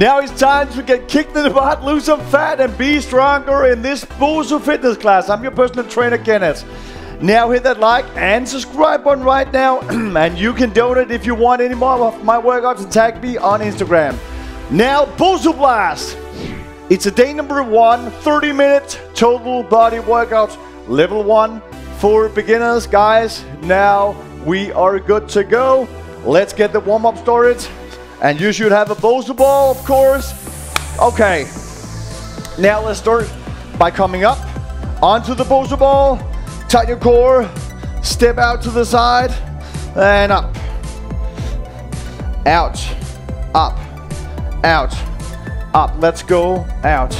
Now it's time to get kicked in the butt, lose some fat, and be stronger in this Bosu Fitness class. I'm your personal trainer, Kenneth. Now hit that like and subscribe button right now, and you can donate if you want any more of my workouts and tag me on Instagram. Now, Bosu Blast! It's a day number one, 30 minute total body workout, level one for beginners, guys. Now we are good to go. Let's get the warm up started. And you should have a Bosu ball, of course. Okay, now let's start by coming up onto the Bosu ball. Tighten your core, step out to the side, and up. Out, up, out, up. Let's go, out,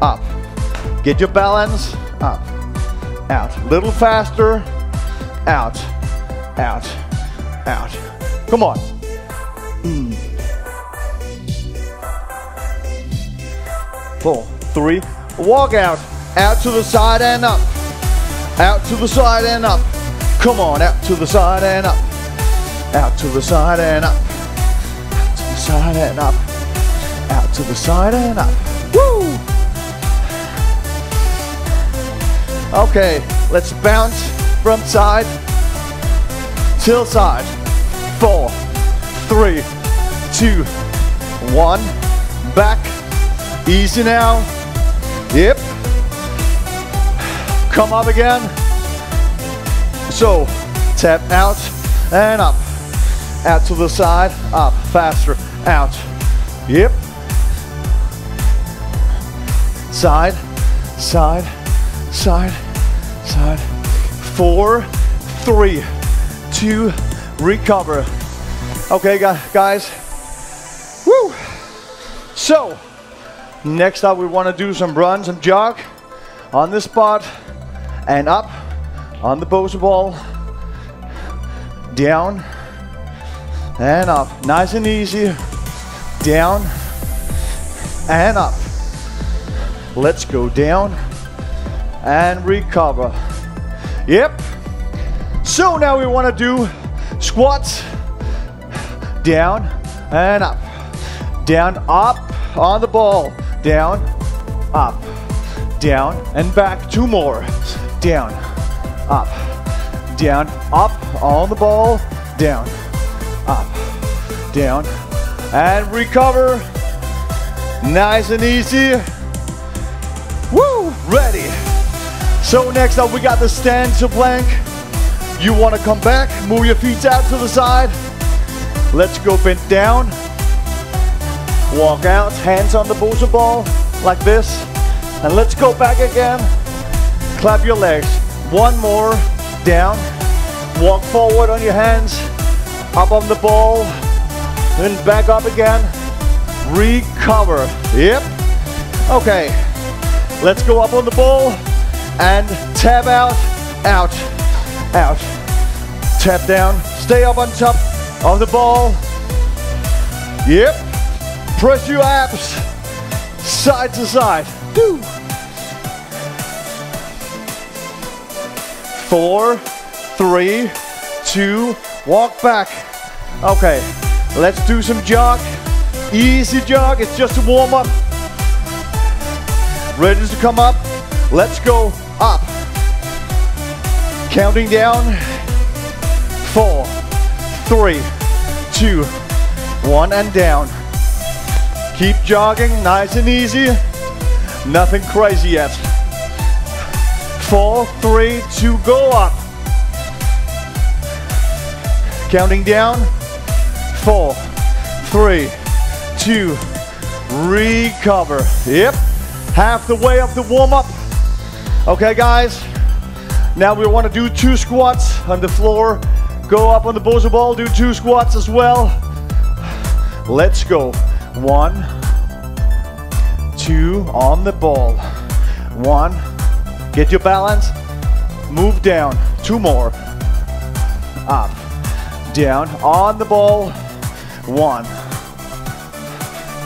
up. Get your balance, up, out. Little faster, out, out, out. Come on. Mm. Four, three, walk out, out to the side and up, out to the side and up. Come on, out to the side and up, out to the side and up, out to the side and up, out to the side and up. Woo! Okay, let's bounce from side till side. Four, three, two, one. Back. Easy now. Yep. Come up again. So, tap out and up. Out to the side, up, faster, out. Yep. Side, side, side, side. Four, three, two, recover. Okay, guys. Woo! So, next up we want to do some run, some jog on the spot and up on the Bosu ball. Down and up. Nice and easy. Down and up. Let's go down and recover. Yep. So now we want to do squats down and up. Down, up on the ball. Down, up, down and back. Two more. Down, up, down, up on the ball. Down, up, down, and recover. Nice and easy. Woo! Ready. So next up we got the stand to plank. You want to come back, move your feet out to the side. Let's go bent down. Walk out, hands on the Bosu ball, like this. And let's go back again. Clap your legs. One more, down. Walk forward on your hands, up on the ball, then back up again. Recover. Yep. Okay. Let's go up on the ball and tap out, out, out. Tap down, stay up on top of the ball. Yep. Press your abs side to side. Two. Four, three, two, walk back. Okay, let's do some jog. Easy jog, it's just a warm up. Ready to come up? Let's go up. Counting down. Four, three, two, one, and down. Keep jogging, nice and easy. Nothing crazy yet. Four, three, two, go up. Counting down. Four, three, two, recover. Yep, half the way of the warm up. Okay, guys. Now we want to do two squats on the floor. Go up on the Bosu ball, do two squats as well. Let's go. One, two on the ball. One, get your balance. Move down. Two more. Up, down on the ball. One,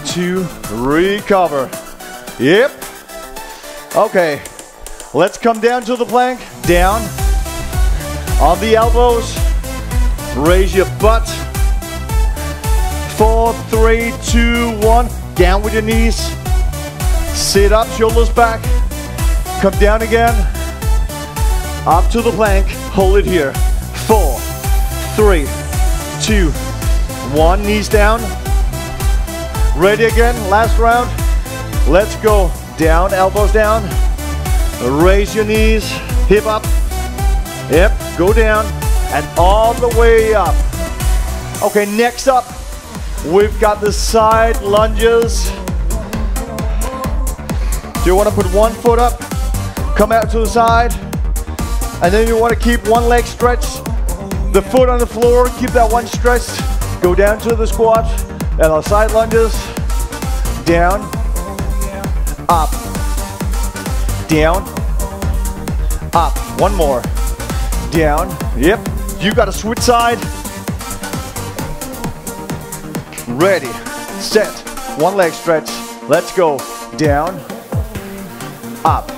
two, recover. Yep. Okay. Let's come down to the plank. Down. On the elbows. Raise your butt. Four, three, two, one. Down with your knees. Sit up, shoulders back. Come down again. Up to the plank. Hold it here. Four, three, two, one. Knees down. Ready again. Last round. Let's go. Down, elbows down. Raise your knees. Hip up. Yep. Go down and all the way up. Okay, next up, we've got the side lunges. Do you want to put one foot up, come out to the side, and then you want to keep one leg stretched, the foot on the floor, keep that one stretched, go down to the squat, and our side lunges, down, up, down, up, one more, down, yep, you got to switch side, ready, set, one leg stretch, let's go, down, up,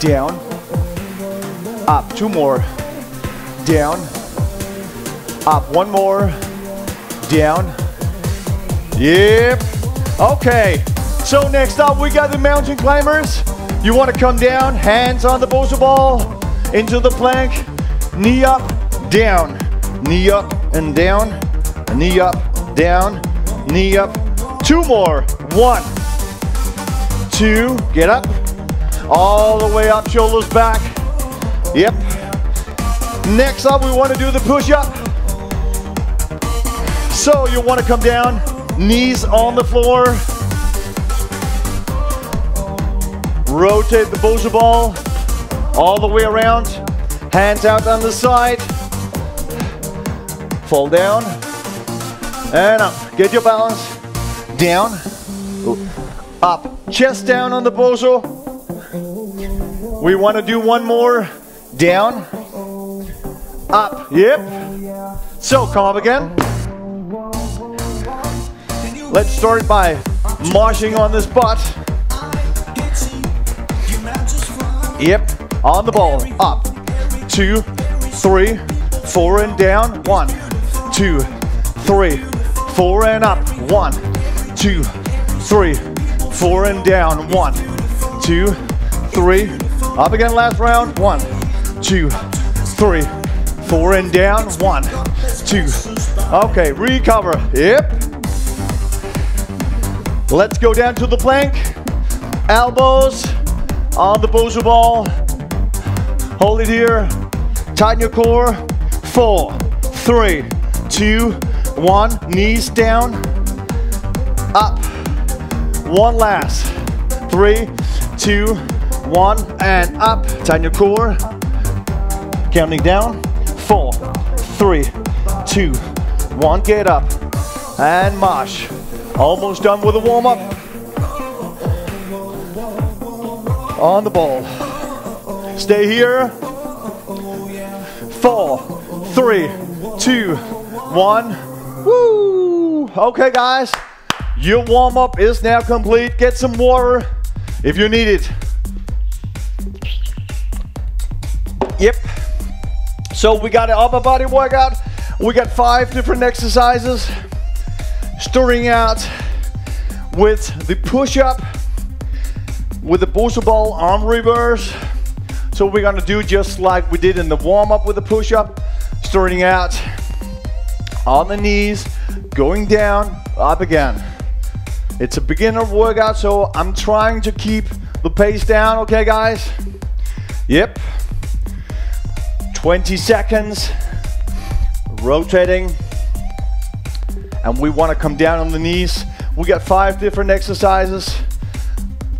down, up, two more, down, up, one more, down, yep, okay. So next up we got the mountain climbers. You want to come down, hands on the Bosu ball, into the plank, knee up, down, knee up and down, knee up, down, knee up, two more, one, two, get up, all the way up, shoulders back, yep. Next up, we want to do the push-up. So you want to come down, knees on the floor, rotate the Bosu ball all the way around, hands out on the side, fall down, and up, get your balance, down, up, chest down on the Bosu. We want to do one more, down, up, yep. So come up again. Let's start by marching on this butt. Yep, on the ball, up, two, three, four and down, one, two, three, four and up, one, two, three, four and down, one, two, three, up again last round, one, two, three, four and down, one, two, okay, recover, yep. Let's go down to the plank, elbows on the Bosu ball, hold it here, tighten your core, four, three, two, one, knees down, up, one last, three, two, one, and up, tighten your core, counting down, four, three, two, one, get up, and march. Almost done with the warm up. On the ball. Stay here. Four, three, two, one. Woo! Okay, guys. Your warm up is now complete. Get some water if you need it. Yep. So we got an upper body workout. We got five different exercises. Starting out with the push-up with the Bosu ball arm reverse. So we're gonna do just like we did in the warm-up with the push-up. Starting out on the knees, going down, up again. It's a beginner workout, so I'm trying to keep the pace down, okay guys? Yep. 20 seconds, rotating, and we want to come down on the knees. We got five different exercises,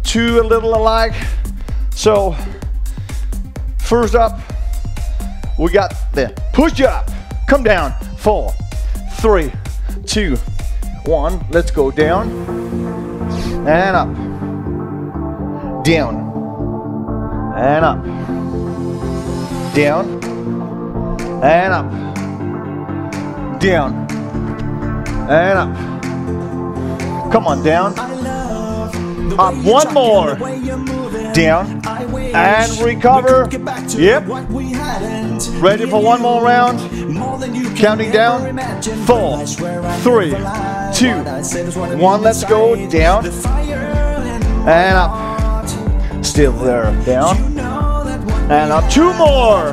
two a little alike. So first up, we got the push up, come down, four, three, two, one. Let's go down and up, down and up, down and up, down and up. Come on, down. Up, one more. Down and recover. Yep. Ready for one more round. Counting down. Four, three, two, one. Let's go down and up. Still there. Down and up. Two more.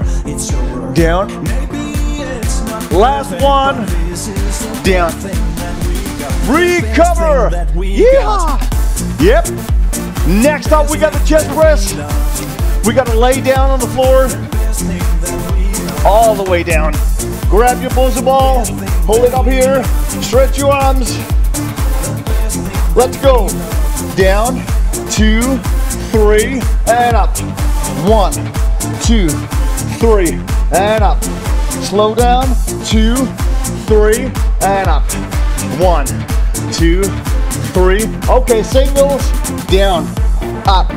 Down. Last one. Down. Recover. Yeah. Yep. Next up, we got the chest press. We got to lay down on the floor. All the way down. Grab your Bosu ball. Hold it up here. Stretch your arms. Let's go. Down, two, three, and up. One, two, three, and up. Slow down. Two, three, and up. One, two, three. Okay, singles. Down, up,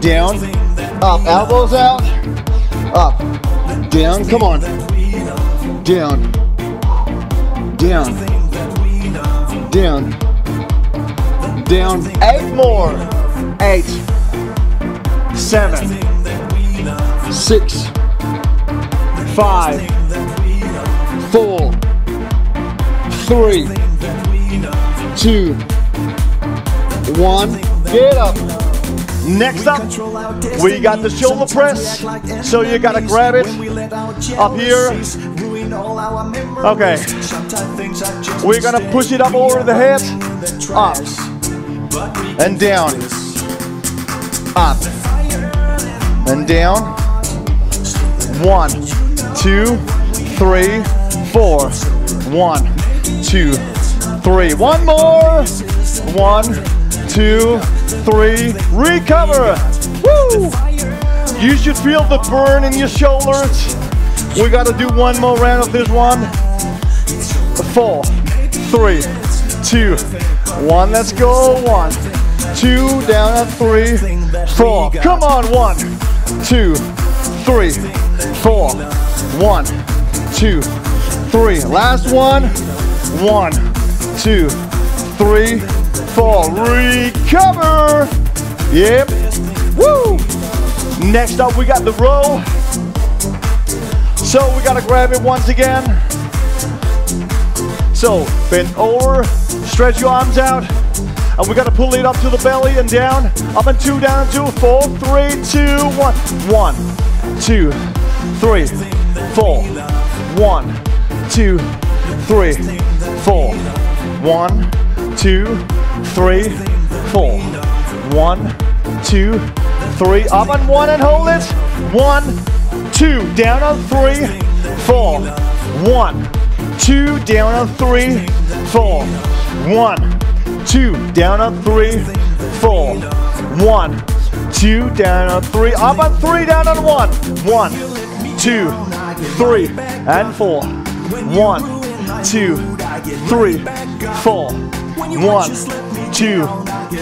down, up. Elbows out, up, down. Come on. Down, down, down, down. Eight more. Eight, seven, six, five, four, three, two, one. Get up. Next up, we got the shoulder press. So you gotta grab it up here. Okay. We're gonna push it up over the head, up and down, up and down. One, two, three, four. One, two, three. One more. One, two, three. Recover. Woo! You should feel the burn in your shoulders. We gotta do one more round of this one. Four, three, two, one. Let's go. One, two, down at three, four. Come on. One, two, three, four. One, two, three. Last one. One, two, three, four. Recover. Yep. Woo. Next up, we got the row. So we gotta grab it once again. So bend over, stretch your arms out, and we gotta pull it up to the belly and down. Up and two, down and two, four, three, two, one. One, two, three, four. One, two, three, four. One, two, three, four. One, two, three. Up and one and hold it. One, two, down on three, four. One, two, down on three, four. One, two, down on three, four. One, two, down on three, up on three, down on one. One, two, three, and four. One, two, three, four. One, two,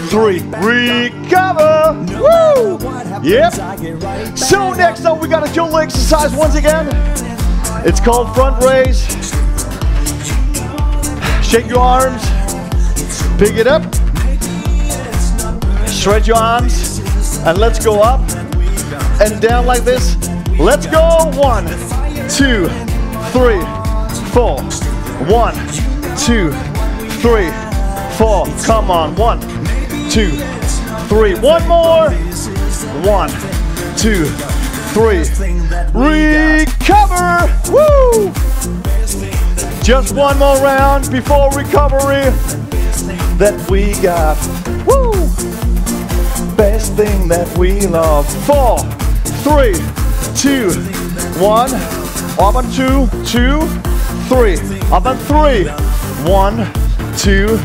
three. Recover. Woo! Yep. So next up, we got a shoulder exercise once again. It's called front raise. Shake your arms. Pick it up. Stretch your arms. And let's go up and down like this. Let's go. One, two, three, four. One, two, three, four. Come on. One, two, three. One more. One, two, three. Recover. Woo! Just one more round before recovery that we got. Woo! Best thing that we love. Four, three, two, one. Up and two, two, three. Up and three. One, two,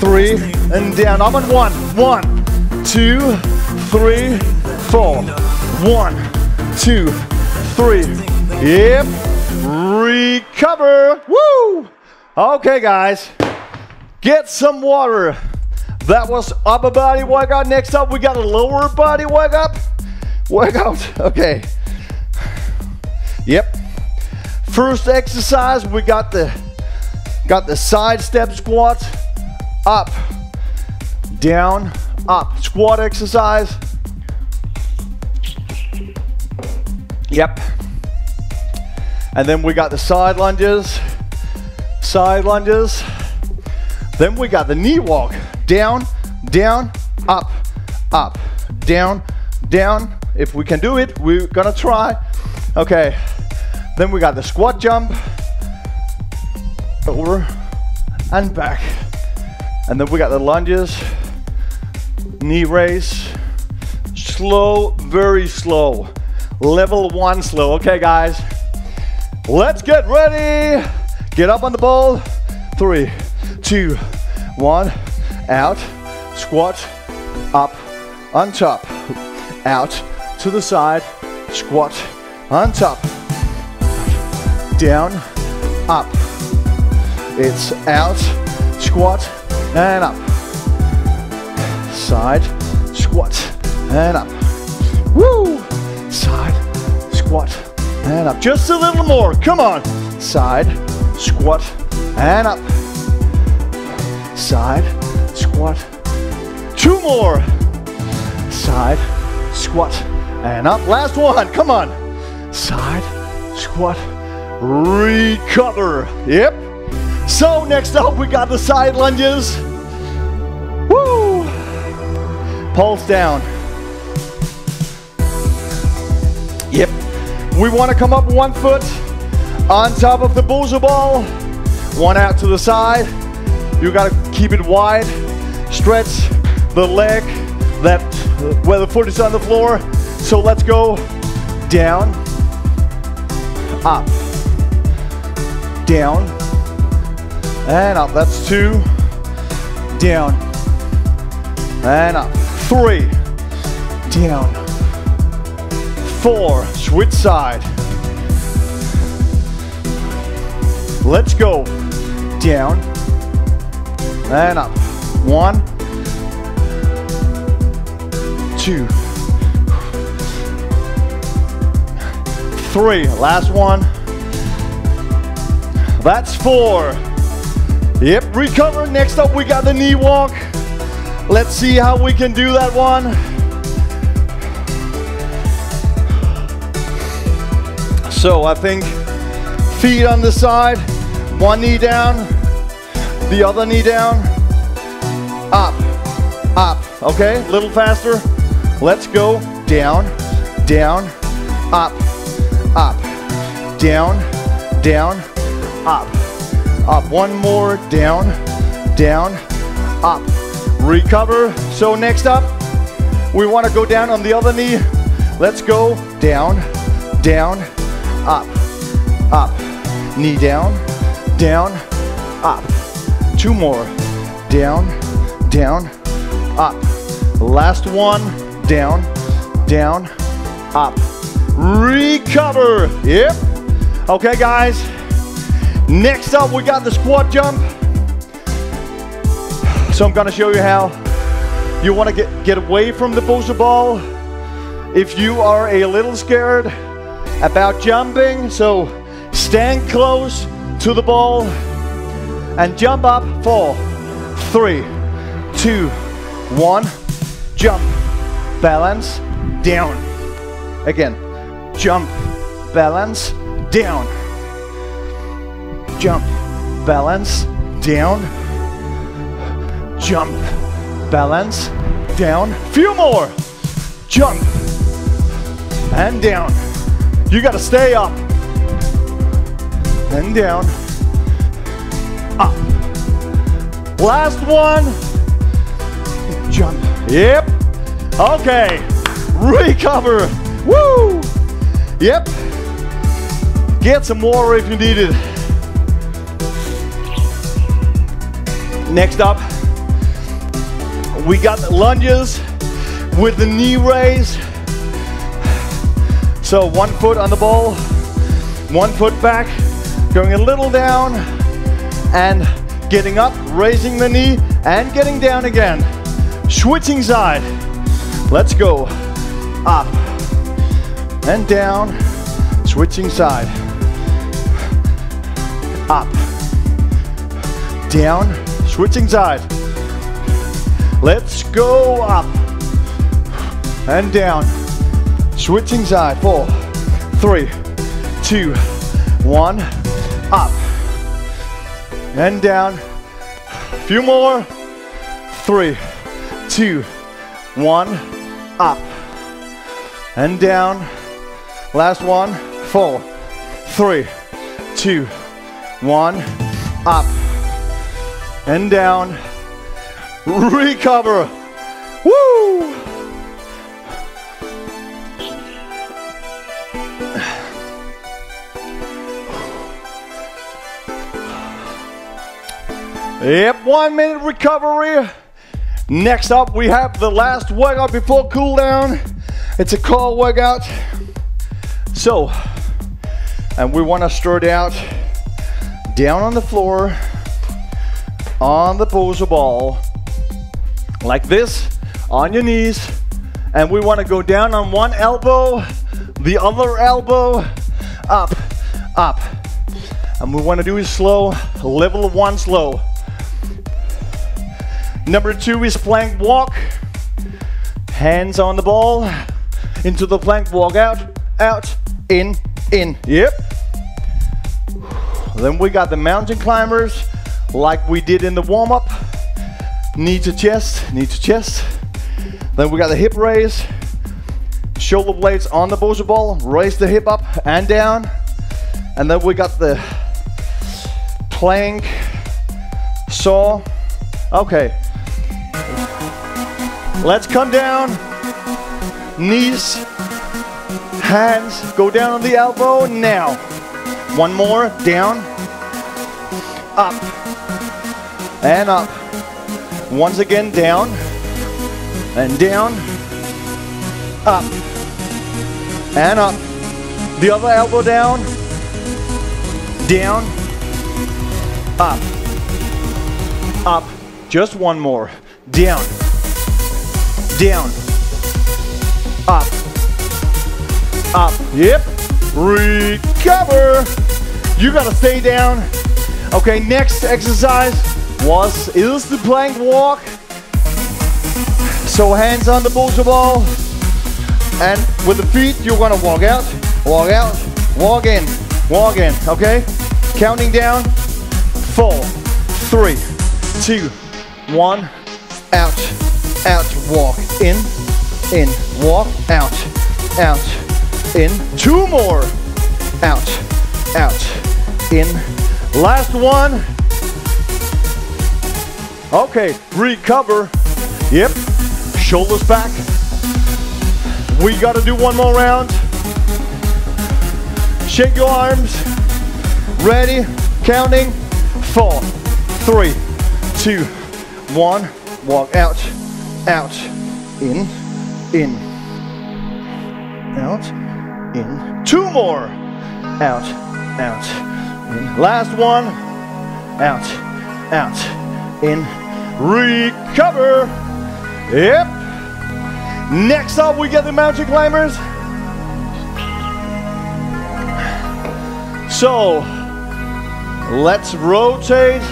three, and down. Up and one. One, two, three, four. One, two, three. Yep. Recover. Woo! Okay, guys. Get some water. That was upper body workout. Next up, we got a lower body workout. Workout. Okay. Yep. First exercise, we got the got the side step squat. Up, down, up. Squat exercise. Yep. And then we got the side lunges. Side lunges. Then we got the knee walk. Down, down, up, up, down, down. If we can do it, we're gonna try. Okay. Then we got the squat jump. Over and back. And then we got the lunges, knee raise. Slow, very slow. Level one slow. Okay, guys. Let's get ready. Get up on the ball. Three, two, one. Out. Squat. Up. On top. Out. To the side. Squat. On top. Down. Up. It's out. Squat. And up. Side. Squat. And up. Woo! Side. Squat. And up. Just a little more. Come on. Side. Squat. And up side, squat. Two more. Side, squat, and up. Last one, come on. Side, squat, recover. Yep. So next up, we got the side lunges. Pulse down. Yep. We want to come up one foot on top of the bullseye ball, one out to the side, you gotta keep it wide. Stretch the leg that where the foot is on the floor. So let's go down, up, down, and up. That's two, down, and up. Three, down, four, switch side. Let's go down, and up. One, two, three. Last one. That's four. Yep, recover. Next up, we got the knee walk. Let's see how we can do that one. So I think feet on the side, one knee down, the other knee down. Up, up. Okay, a little faster. Let's go. Down, down, up, up, down, down, up, up. One more. Down, down, up. Recover. So next up, we want to go down on the other knee. Let's go. Down, down, up, up. Knee down, down, up. Two more. Down, down, up. Last one. Down, down, up. Recover. Yep. Okay, guys. Next up, we got the squat jump. So I'm gonna show you how you wanna get, get away from the Bosu ball. If you are a little scared about jumping, so stand close to the ball and jump up. Four, three, two, one. Jump, balance, down. Again, jump, balance, down. Jump, balance, down. Jump, balance, down. Few more. Jump, and down. You gotta stay up and down up. Last one. Jump. Yep. Okay. Recover. Woo. Yep. Get some water if you need it. Next up, we got the lunges with the knee raise. So one foot on the ball, one foot back, going a little down, and getting up, raising the knee, and getting down again. Switching side. Let's go. Up and down. Switching side. Up. Down. Switching side. Go up and down. Switching side. Four, three, two, one. Up and down. A Few more. Three, two, one. Up and down. Last one. Four, three, two, one. Up and down. Recover. Woo! Yep, one minute recovery. Next up, we have the last workout before cool down. It's a core workout. So, and we want to start out down on the floor, on the Bosu ball, like this, on your knees. And we want to go down on one elbow, the other elbow, up, up. And we want to do it slow, level one slow. Number two is plank walk. Hands on the ball. Into the plank walk out, out, in, in. Yep. Then we got the mountain climbers like we did in the warm up. Knee to chest, knee to chest. Then we got the hip raise. Shoulder blades on the Bosu ball. Raise the hip up and down. And then we got the plank saw. Okay. Let's come down. Knees, hands, go down on the elbow now. One more, down, up, and up. Once again, down, and down, up, and up. The other elbow down, down, up, up. Just one more, down down, up, up, yep, recover. You gotta stay down. Okay, next exercise was, is the plank walk. So hands on the Bosu ball. And with the feet, you're gonna walk out, walk out, walk in, walk in, okay? Counting down, four, three, two, one, out out, walk, in, in, walk, out, out, in. Two more. Out, out, in. Last one. Okay, recover. Yep, shoulders back. We gotta do one more round. Shake your arms. Ready, counting. Four, three, two, one. Walk out out, in, in, out, in. Two more. Out, out, in. Last one. Out, out, in. Recover. Yep. Next up, we get the mountain climbers. So, let's rotate.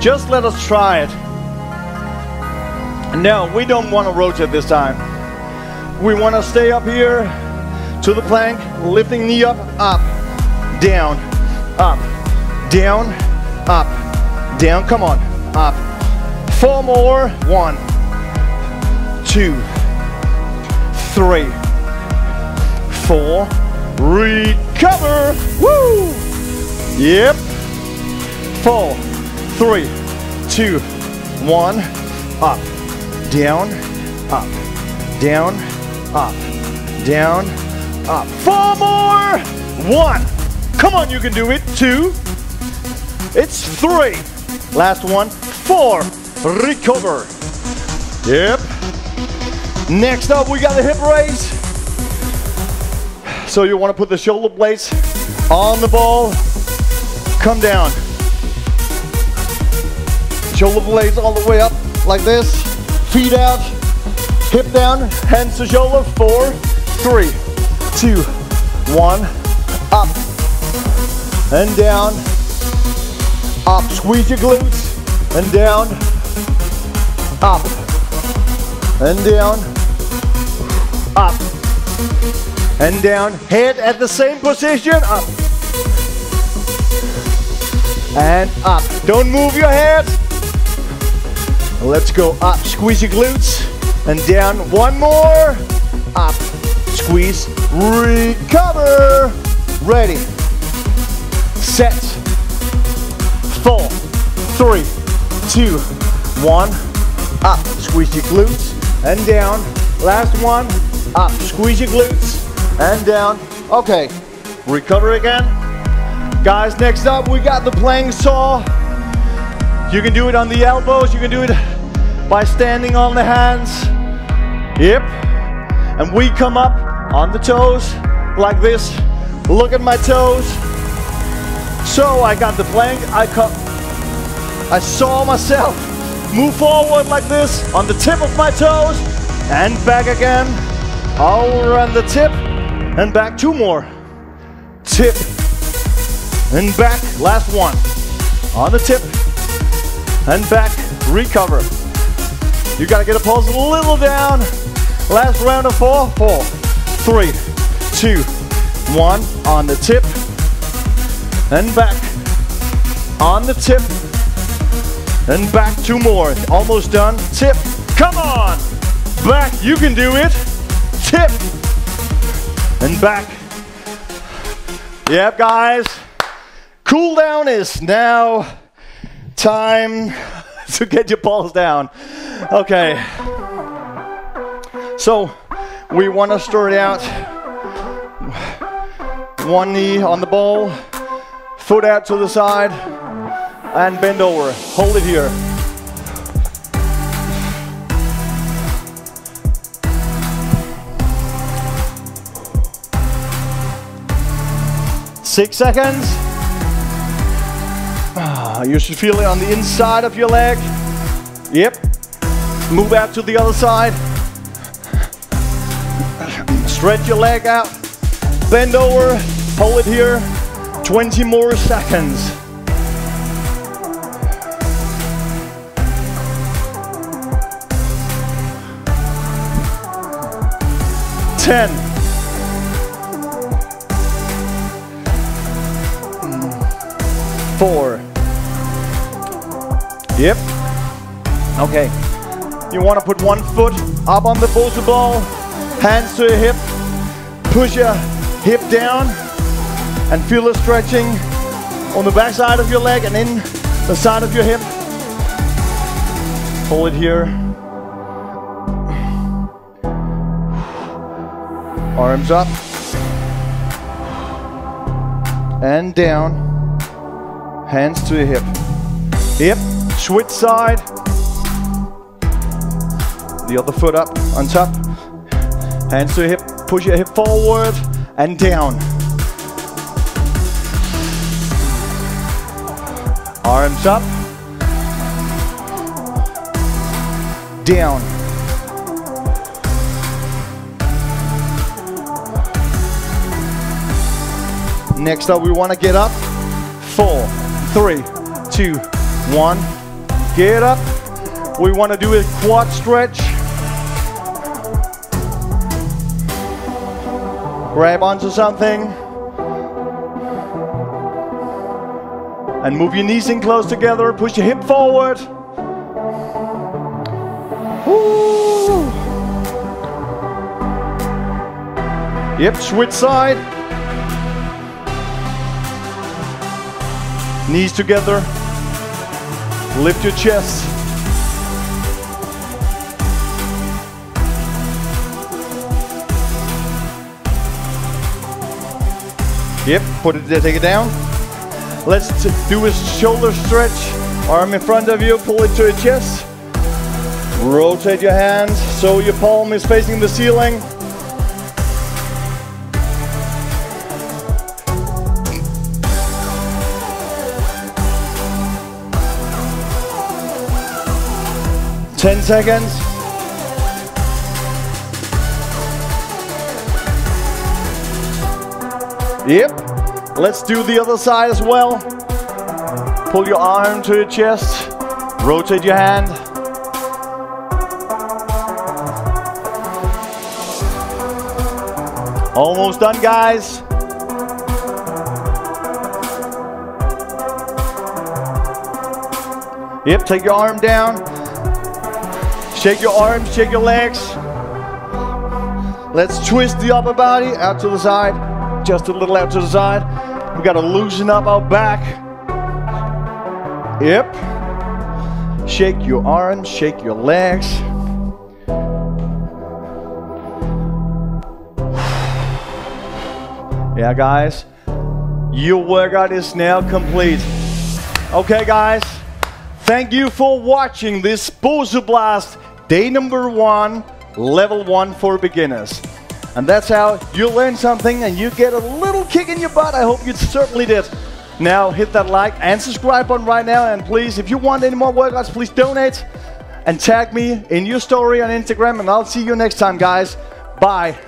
Just let us try it. No, we don't want to rotate this time. We want to stay up here to the plank, lifting knee up, up, down, up, down, up, down. Come on, up. Four more. One, two, three, four. Recover. Woo! Yep. Four, three, two, one, up down, up, down, up, down, up. Four more. One. Come on, you can do it. Two. It's three. Last one. Four. Recover. Yep. Next up, we got the hip raise. So you want to put the shoulder blades on the ball. Come down. Shoulder blades all the way up like this. Feet out, hip down, hands to shoulder, four, three, two, one, up, and down, up, squeeze your glutes, and down, up, and down, up, and down, head at the same position, up, and up. Don't move your head, Let's go up. Squeeze your glutes and down. One more. Up. Squeeze. Recover. Ready. Set. Four, three, two, one. Up. Squeeze your glutes and down. Last one. Up. Squeeze your glutes and down. Okay. Recover again. Guys, next up we got the plank saw. You can do it on the elbows. You can do it by standing on the hands. Yep. And we come up on the toes like this. Look at my toes. So I got the plank. I cut. I saw myself move forward like this on the tip of my toes and back again. Over on the tip and back. Two more. Tip and back. Last one. On the tip and back. Recover. You gotta get a pulse a little down. Last round of four. Four, three, two, one. On the tip and back. On the tip and back. Two more. Almost done. Tip. Come on. Back. You can do it. Tip and back. Yep, guys. Cool down is now time to get your balls down. Okay. So we want to start out one knee on the ball, foot out to the side, and bend over. Hold it here. Six seconds. Ah, you should feel it on the inside of your leg. Yep. Move out to the other side. Stretch your leg out. Bend over. Hold it here. 20 more seconds. Ten. Four. Yep. Okay. You want to put one foot up on the Bosu ball, hands to your hip, push your hip down, and feel the stretching on the back side of your leg and in the side of your hip. Hold it here. Arms up and down. Hands to your hip. Hip, switch side. The other foot up on top. Hands to your hip, push your hip forward and down. Arms up. Down. Next up, we want to get up. Four, three, two, one. Get up. We want to do a quad stretch. Grab onto something. And move your knees in close together. Push your hip forward. Yep, switch side. Knees together. Lift your chest. Yep, put it there, take it down. Let's do a shoulder stretch. Arm in front of you, pull it to your chest. Rotate your hands so your palm is facing the ceiling. Ten seconds. Yep. Let's do the other side as well. Pull your arm to your chest. Rotate your hand. Almost done, guys. Yep, take your arm down. Shake your arms, shake your legs. Let's twist the upper body out to the side. Just a little out to the side. We gotta loosen up our back. Yep. Shake your arms, shake your legs. Yeah, guys, your workout is now complete. Okay, guys, thank you for watching this Bosu Blast day number one, level one for beginners. And that's how you learn something and you get a little kick in your butt. I hope you certainly did. Now hit that like and subscribe button right now. And please, if you want any more workouts, please donate and tag me in your story on Instagram. And I'll see you next time, guys. Bye.